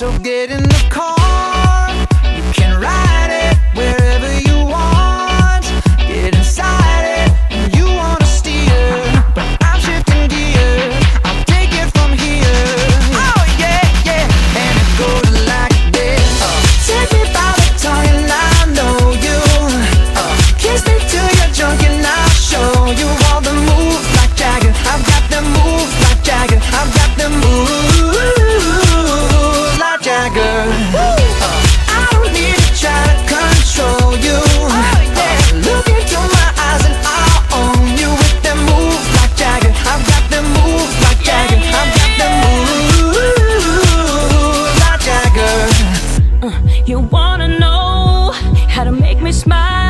So get in the car. smile.